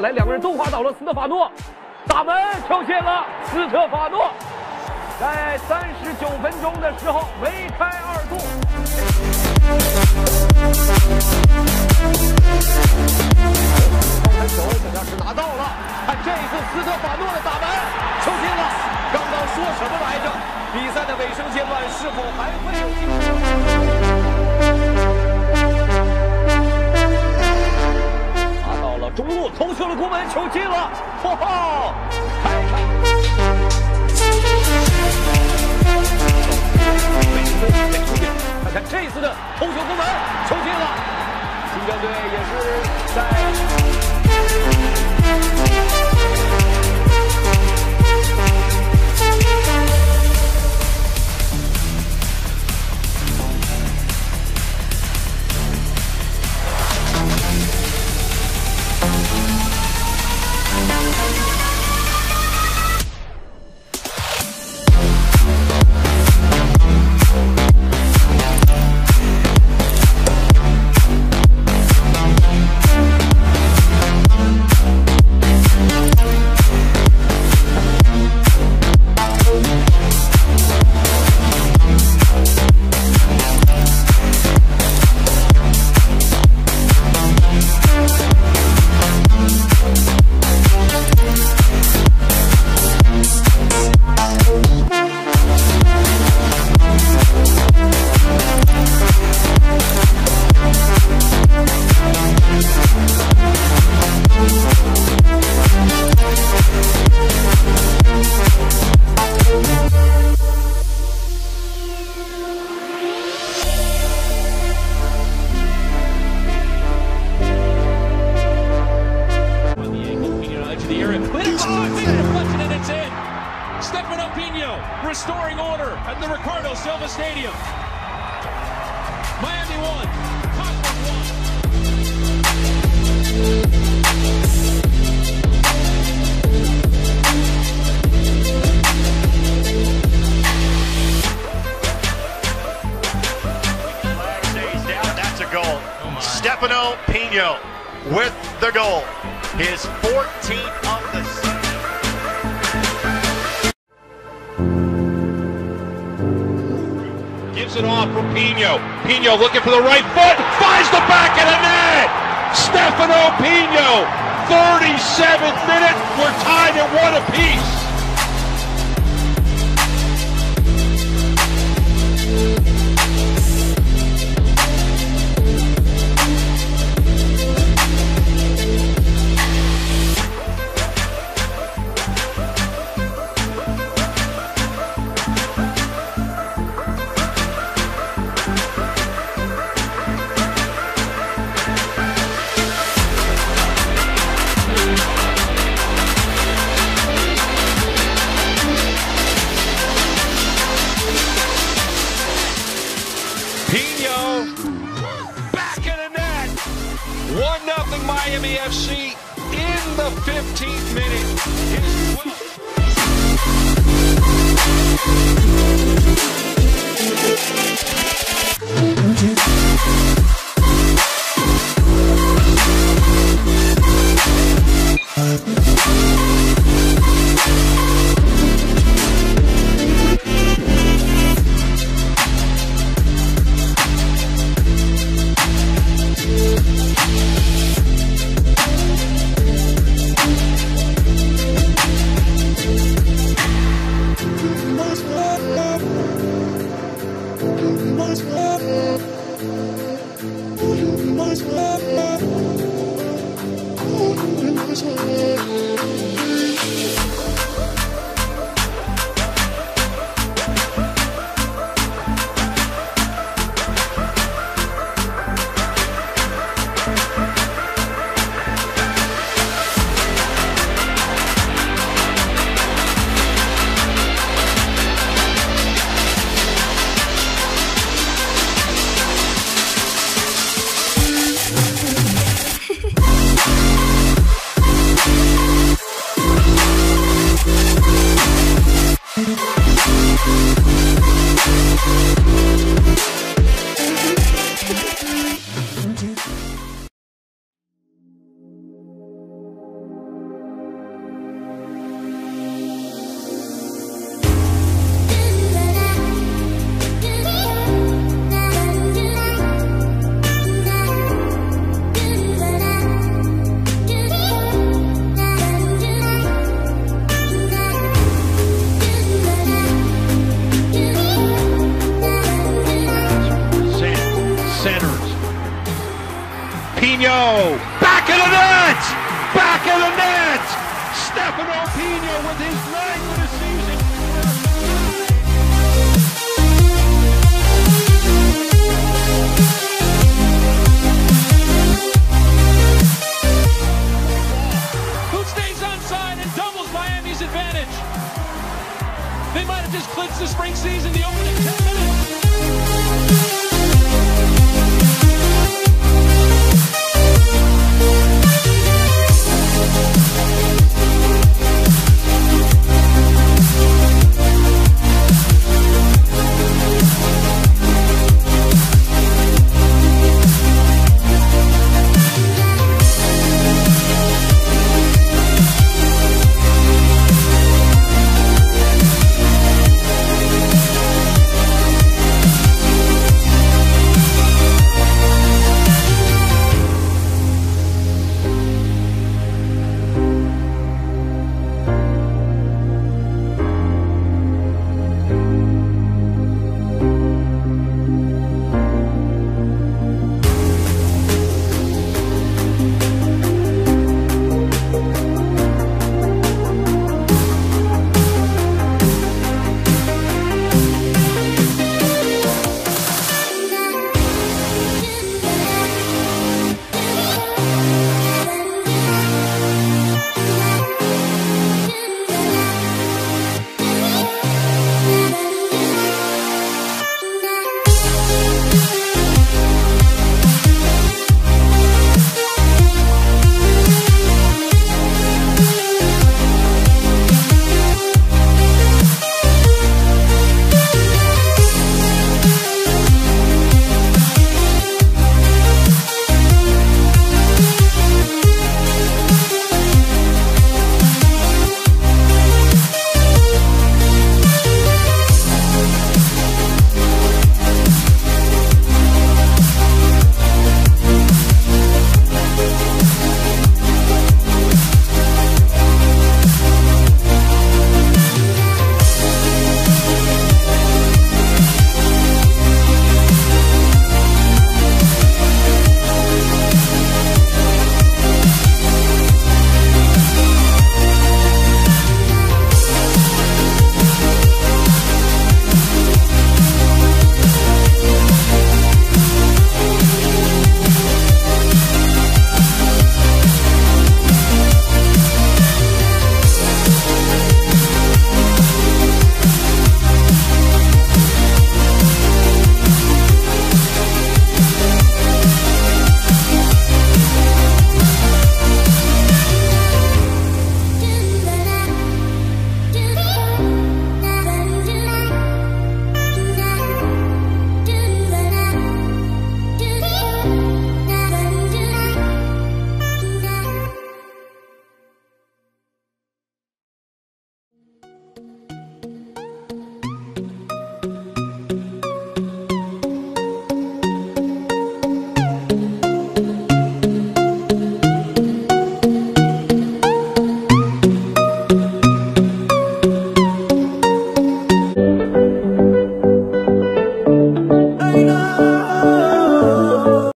来，两个人都滑倒了。斯特法诺，打门球进了，斯特法诺在三十九分钟的时候梅开二度。高传球，这边是拿到了，看这一次斯特法诺的打门球进了。刚刚说什么来着？比赛的尾声阶段是否还会有球进了！嚯吼！开场，看看这次的头球攻门，球进了！新疆队也是在。Stefano Pinho with the goal. His 14th of the season. Gives it off for Pinho. Pinho looking for the right foot. Finds the back of the net. Stefano Pinho, 37th minute. We're tied at one apiece. Miami FC in the 15th minute. Pinho. Back of the net! Back of the net! Stefano Pinho with his leg!